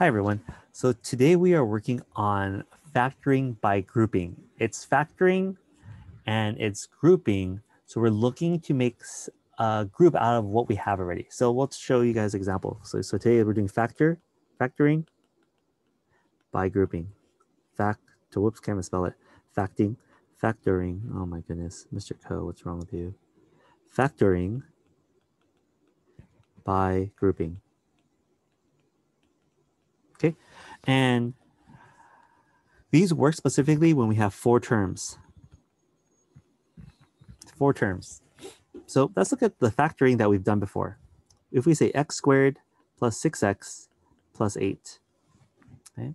Hi, everyone. So today we are working on factoring by grouping. It's factoring and it's grouping. So we're looking to make a group out of what we have already. So let's show you guys an example. So, so today we're doing factor, factoring by grouping. Fact, to whoops, can't spell it. Facting, factoring. Oh my goodness, Mr. Co, what's wrong with you? Factoring by grouping. Okay. And these work specifically when we have four terms. Four terms. So let's look at the factoring that we've done before. If we say x squared plus 6x plus 8, okay?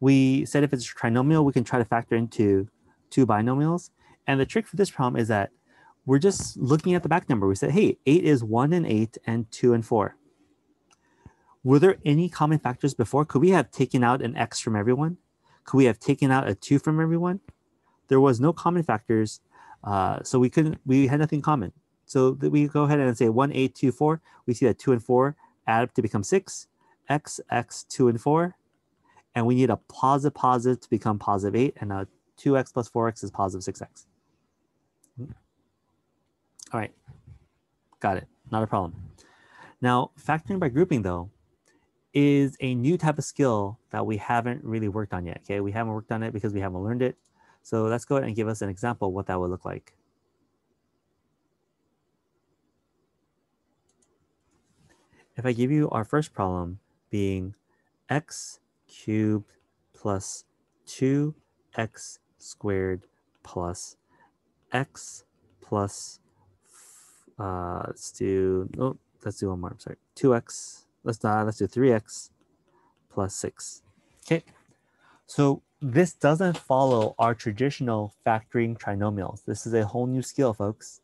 we said if it's a trinomial, we can try to factor into two binomials. And the trick for this problem is that we're just looking at the back number. We said, hey, 8 is 1 and 8 and 2 and 4 were there any common factors before? Could we have taken out an x from everyone? Could we have taken out a 2 from everyone? There was no common factors, uh, so we couldn't. We had nothing common. So we go ahead and say 1, 8, 2, 4. We see that 2 and 4 add up to become 6. x, x, 2, and 4. And we need a positive positive to become positive 8. And a 2x plus 4x is positive 6x. All right. Got it. Not a problem. Now, factoring by grouping, though, is a new type of skill that we haven't really worked on yet. Okay, we haven't worked on it because we haven't learned it. So let's go ahead and give us an example what that would look like. If I give you our first problem being x cubed plus 2x squared plus x plus, uh, let's do, oh, let's do one more, I'm sorry, 2x let's not, let's do 3x plus 6. Okay, so this doesn't follow our traditional factoring trinomials. This is a whole new skill, folks.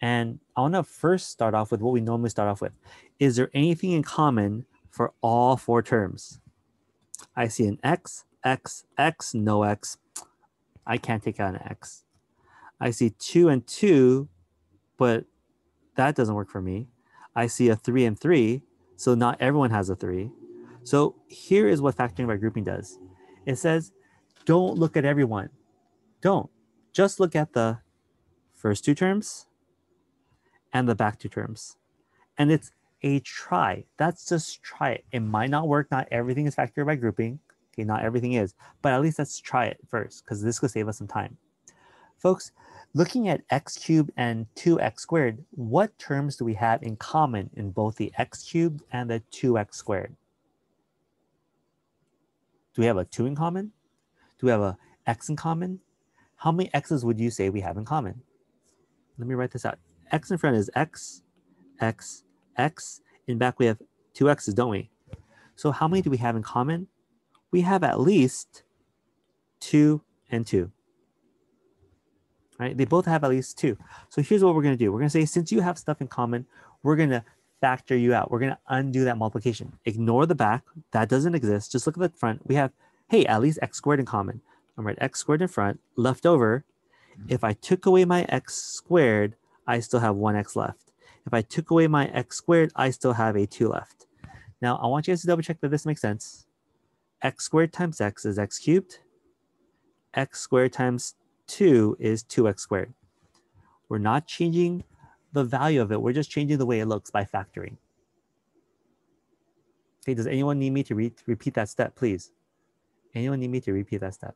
And I want to first start off with what we normally start off with. Is there anything in common for all four terms? I see an x, x, x, no x. I can't take out an x. I see 2 and 2, but that doesn't work for me. I see a 3 and 3, so not everyone has a three. So here is what factoring by grouping does. It says, don't look at everyone. Don't. Just look at the first two terms and the back two terms. And it's a try. That's just try it. It might not work. Not everything is factored by grouping. Okay, not everything is, but at least let's try it first because this could save us some time. Folks, Looking at x cubed and 2x squared, what terms do we have in common in both the x cubed and the 2x squared? Do we have a 2 in common? Do we have a x in common? How many x's would you say we have in common? Let me write this out. x in front is x, x, x. In back we have two x's, don't we? So how many do we have in common? We have at least 2 and 2 right? They both have at least two. So here's what we're going to do. We're going to say, since you have stuff in common, we're going to factor you out. We're going to undo that multiplication. Ignore the back. That doesn't exist. Just look at the front. We have, hey, at least x squared in common. I'm right, x squared in front, left over. If I took away my x squared, I still have one x left. If I took away my x squared, I still have a two left. Now I want you guys to double check that this makes sense. x squared times x is x cubed. x squared times 2 is 2x squared. We're not changing the value of it. We're just changing the way it looks by factoring. Okay, does anyone need me to re repeat that step, please? Anyone need me to repeat that step?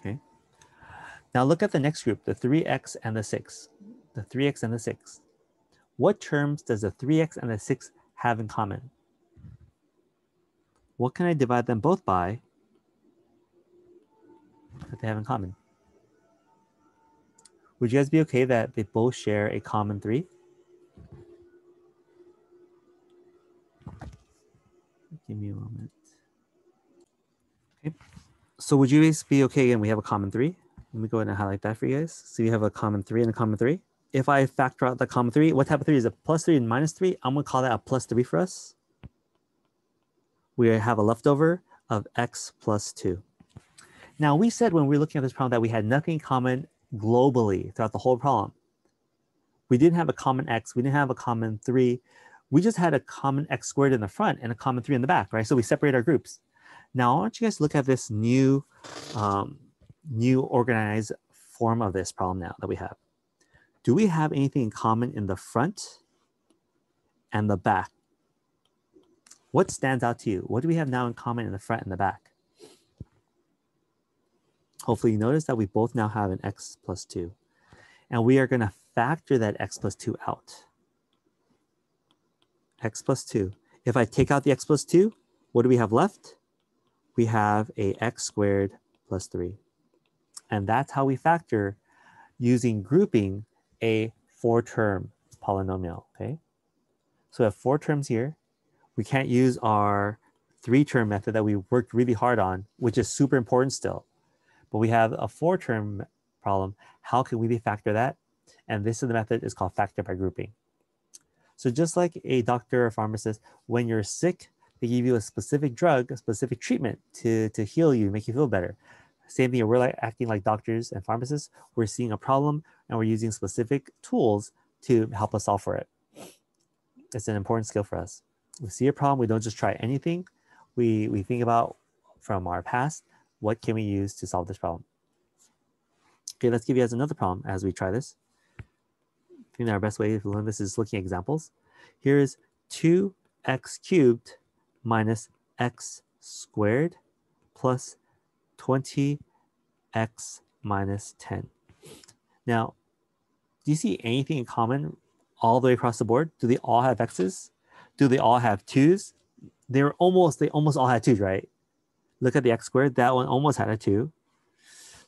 Okay. Now look at the next group, the 3x and the 6. The 3x and the 6. What terms does the 3x and the 6 have in common? What can I divide them both by that they have in common. Would you guys be okay that they both share a common three? Give me a moment. Okay. So would you guys be okay and we have a common three? Let me go ahead and highlight that for you guys. So you have a common three and a common three. If I factor out the common three, what type of three is it? Plus three and minus three. I'm gonna call that a plus three for us. We have a leftover of x plus two. Now, we said when we were looking at this problem that we had nothing in common globally throughout the whole problem. We didn't have a common x, we didn't have a common three, we just had a common x squared in the front and a common 3 in the back, right? So we separate our groups. Now I want you guys to look at this new, um, new organized form of this problem now that we have. Do we have anything in common in the front and the back? What stands out to you? What do we have now in common in the front and the back? Hopefully you notice that we both now have an x plus 2. And we are going to factor that x plus 2 out. x plus 2. If I take out the x plus 2, what do we have left? We have a x squared plus 3. And that's how we factor using grouping a four-term polynomial, okay? So we have four terms here. We can't use our three-term method that we worked really hard on, which is super important still. But we have a four-term problem. How can we factor that? And this is the method is called factor by grouping. So just like a doctor or pharmacist, when you're sick, they give you a specific drug, a specific treatment to, to heal you, make you feel better. Same thing, we're like acting like doctors and pharmacists. We're seeing a problem and we're using specific tools to help us solve for it. It's an important skill for us. We see a problem, we don't just try anything. We, we think about from our past, what can we use to solve this problem? Okay, let's give you guys another problem as we try this. I think our best way to learn this is looking at examples. Here is 2x cubed minus x squared plus 20x minus 10. Now, do you see anything in common all the way across the board? Do they all have x's? Do they all have twos? They're almost, they almost all had twos, right? Look at the x squared. That one almost had a two.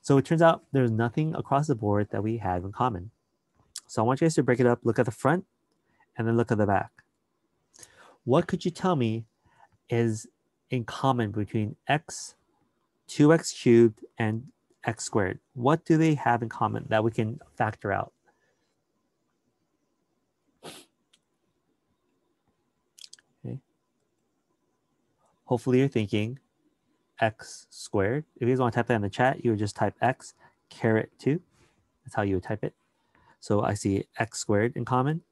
So it turns out there's nothing across the board that we have in common. So I want you guys to break it up, look at the front, and then look at the back. What could you tell me is in common between x, 2x cubed, and x squared? What do they have in common that we can factor out? Okay. Hopefully you're thinking x squared. If you guys want to type that in the chat, you would just type x caret 2. That's how you would type it. So I see x squared in common.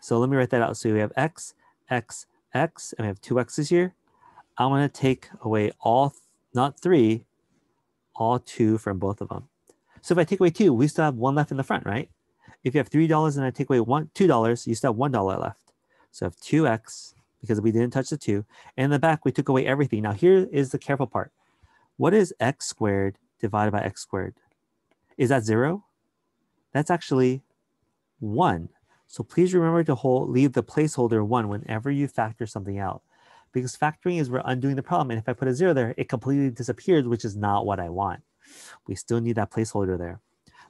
So let me write that out. So we have x, x, x, and we have two x's here. I want to take away all, not three, all two from both of them. So if I take away two, we still have one left in the front, right? If you have $3 and I take away one, $2, you still have $1 left. So I have 2x because we didn't touch the 2. And in the back, we took away everything. Now here is the careful part. What is x squared divided by x squared? Is that 0? That's actually 1. So please remember to hold, leave the placeholder 1 whenever you factor something out. Because factoring is we're undoing the problem. And if I put a 0 there, it completely disappears, which is not what I want. We still need that placeholder there.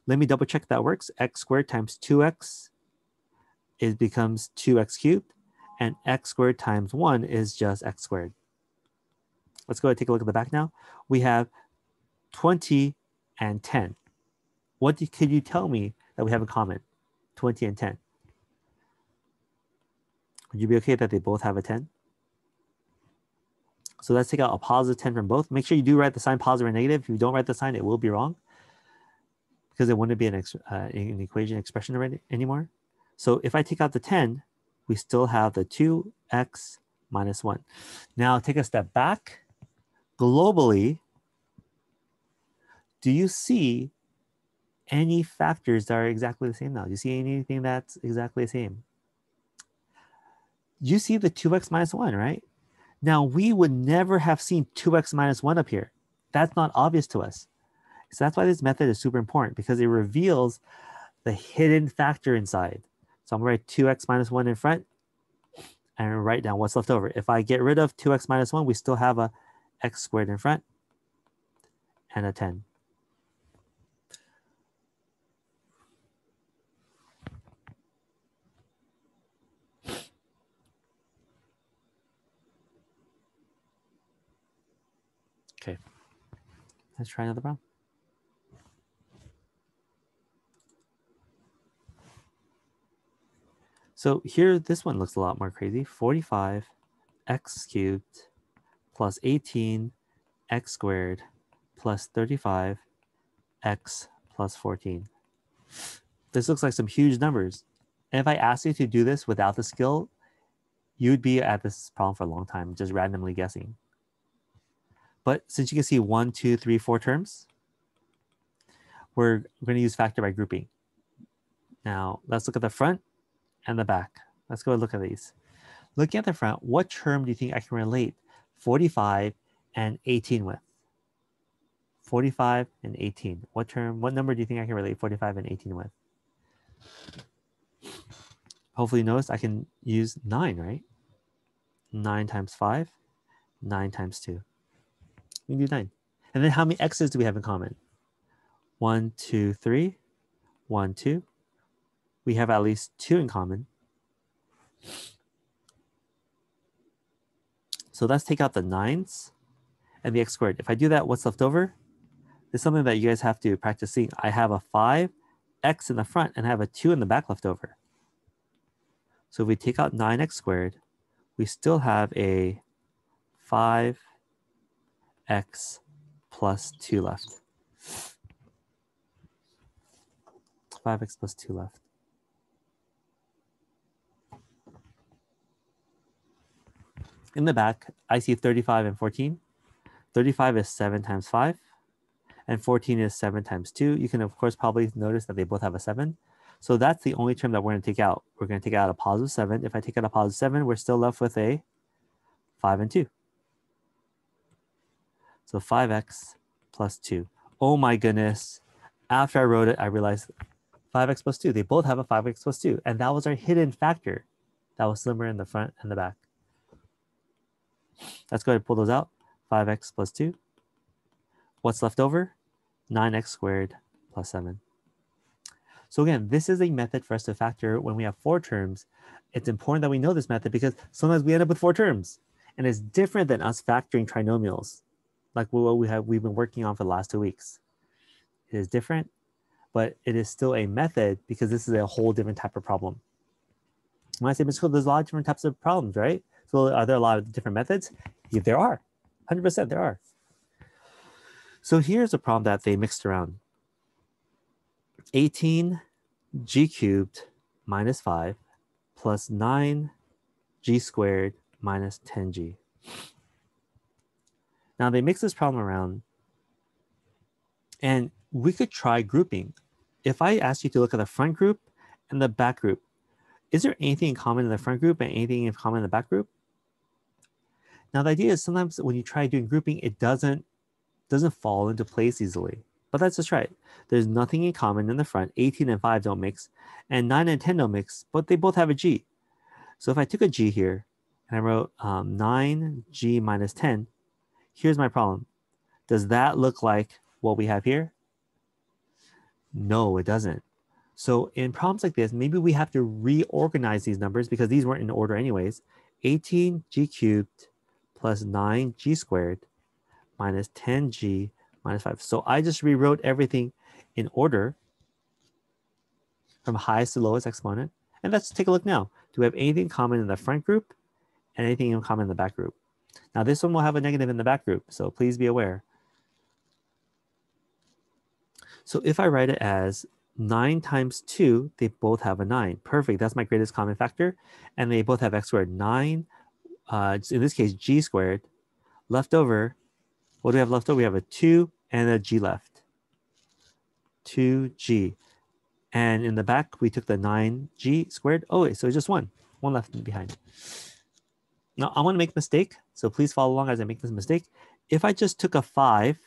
Let me double check that works. x squared times 2x it becomes 2x cubed. And x squared times 1 is just x squared. Let's go ahead and take a look at the back now. We have 20 and 10. What do, could you tell me that we have in common? 20 and 10. Would you be okay that they both have a 10? So let's take out a positive 10 from both. Make sure you do write the sign positive or negative. If you don't write the sign, it will be wrong because it wouldn't be an, uh, an equation expression already anymore. So if I take out the 10, we still have the 2x minus 1. Now take a step back. Globally, do you see any factors that are exactly the same now? Do you see anything that's exactly the same? You see the 2x minus 1, right? Now, we would never have seen 2x minus 1 up here. That's not obvious to us. So that's why this method is super important because it reveals the hidden factor inside. So I'm going to write 2x minus 1 in front and write down what's left over. If I get rid of 2x minus 1, we still have a x squared in front and a 10. Okay, let's try another problem. So here, this one looks a lot more crazy. 45 x cubed plus 18 x squared plus 35 x plus 14. This looks like some huge numbers. And if I asked you to do this without the skill, you'd be at this problem for a long time, just randomly guessing. But since you can see one, two, three, four terms, we're, going to use factor by grouping. Now, let's look at the front and the back. Let's go look at these. Looking at the front, what term do you think I can relate 45 and 18 with? 45 and 18. What term, what number do you think I can relate 45 and 18 with? Hopefully you notice I can use 9, right? 9 times 5, 9 times 2. We can do 9. And then how many x's do we have in common? 1, 2, 3, 1, 2. We have at least 2 in common. So let's take out the 9s and the x squared. If I do that, what's left over? It's something that you guys have to practice seeing. I have a 5 x in the front and I have a 2 in the back left over. So if we take out 9x squared, we still have a 5x plus 2 left. 5x plus 2 left. In the back, I see 35 and 14. 35 is 7 times 5 and 14 is 7 times 2. You can, of course, probably notice that they both have a 7. So that's the only term that we're going to take out. We're going to take out a positive 7. If I take out a positive 7, we're still left with a 5 and 2. So 5x plus 2. Oh my goodness. After I wrote it, I realized 5x plus 2. They both have a 5x plus 2. And that was our hidden factor that was slimmer in the front and the back. Let's go ahead and pull those out. 5x plus 2 What's left over? 9x squared plus 7. So again, this is a method for us to factor when we have four terms. It's important that we know this method because sometimes we end up with four terms. And it's different than us factoring trinomials, like what we have we've been working on for the last two weeks. It is different, but it is still a method because this is a whole different type of problem. When I say Mr. there's a lot of different types of problems, right? So are there a lot of different methods? Yeah, there are. 100% there are. So here's a problem that they mixed around. 18 g cubed minus 5 plus 9 g squared minus 10g. Now they mix this problem around and we could try grouping. If I ask you to look at the front group and the back group, is there anything in common in the front group and anything in common in the back group? Now the idea is sometimes when you try doing grouping, it doesn't doesn't fall into place easily. But that's just right. There's nothing in common in the front. 18 and 5 don't mix, and 9 and 10 don't mix, but they both have a G. So if I took a G here and I wrote um, 9G minus 10, here's my problem. Does that look like what we have here? No, it doesn't. So in problems like this, maybe we have to reorganize these numbers because these weren't in order anyways. 18g cubed plus 9g squared minus 10g minus 5. So I just rewrote everything in order from highest to lowest exponent. And let's take a look now. Do we have anything common in the front group and anything in common in the back group? Now this one will have a negative in the back group, so please be aware. So if I write it as 9 times 2, they both have a 9. Perfect, that's my greatest common factor. And they both have x squared. 9, uh, in this case, g squared. Left over what do we have left over? We have a 2 and a g left. 2g. And in the back, we took the 9g squared. Oh, wait, so it's just one. One left behind. Now, I want to make a mistake, so please follow along as I make this mistake. If I just took a 5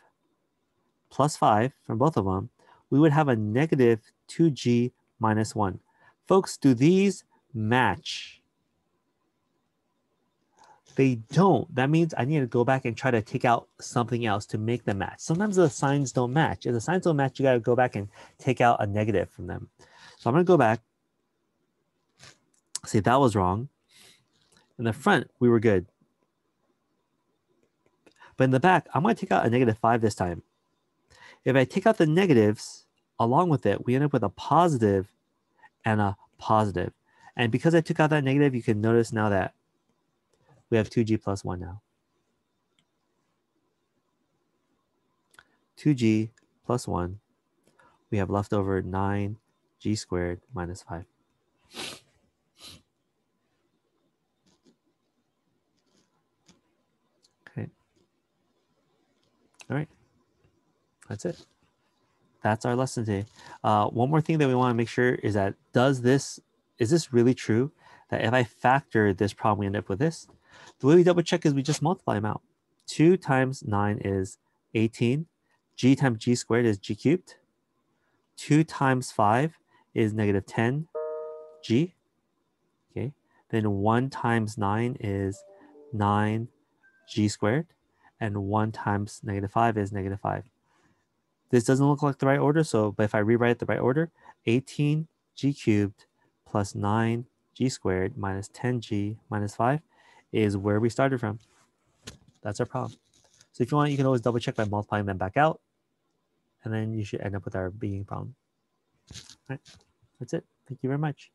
plus 5 from both of them, we would have a negative 2g minus 1. Folks, do these match? They don't, that means I need to go back and try to take out something else to make them match. Sometimes the signs don't match. If the signs don't match, you got to go back and take out a negative from them. So I'm going to go back, say that was wrong. In the front, we were good. But in the back, I'm going to take out a negative 5 this time. If I take out the negatives along with it, we end up with a positive and a positive. And because I took out that negative, you can notice now that we have 2g plus 1 now. 2g plus 1, we have left over 9g squared minus 5. Okay. All right. That's it. That's our lesson today. Uh, one more thing that we want to make sure is that does this, is this really true? That if I factor this problem, we end up with this? The way we double check is we just multiply them out. 2 times 9 is 18. g times g squared is g cubed. 2 times 5 is negative 10 g. Okay. Then 1 times 9 is 9 g squared. And 1 times negative 5 is negative 5. This doesn't look like the right order, so but if I rewrite it the right order, 18 g cubed plus 9 g squared minus 10g minus 5 is where we started from. That's our problem. So if you want, you can always double check by multiplying them back out, and then you should end up with our beginning problem. All right, that's it. Thank you very much.